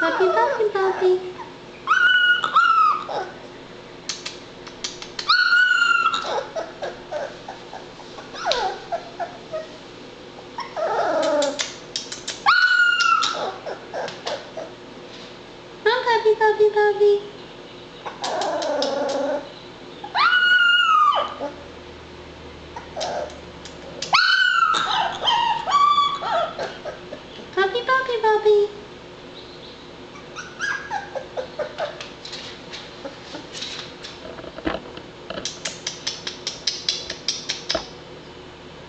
Puppy, puppy, puppy. Puppy, puppy, puppy. Puppy, puppy, puppy.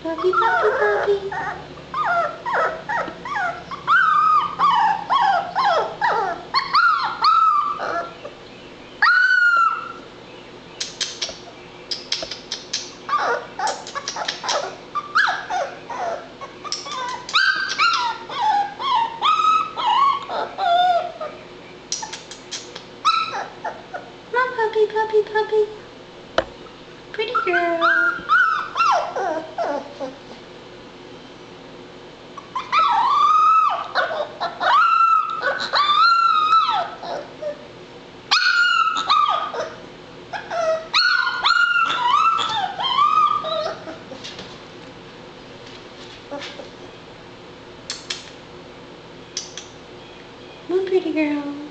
Puppy, puppy, puppy. Puppy, puppy, puppy. Pretty girl. Come pretty girl.